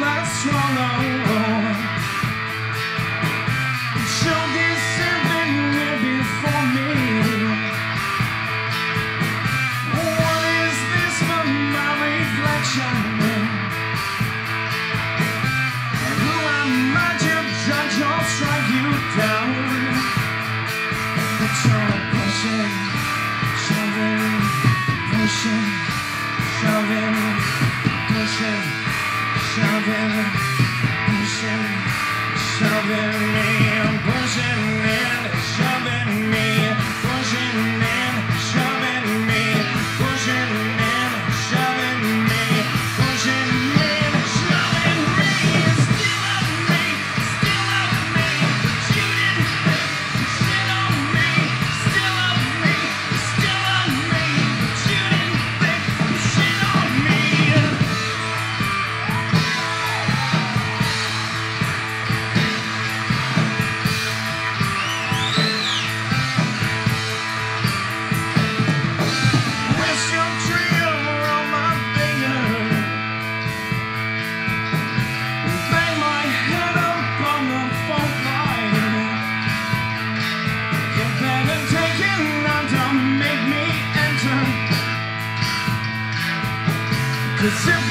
last long. She'll get something me. What is this but my reflection? Who am I to judge strike you down? Shoving, pushing, shoving Cause if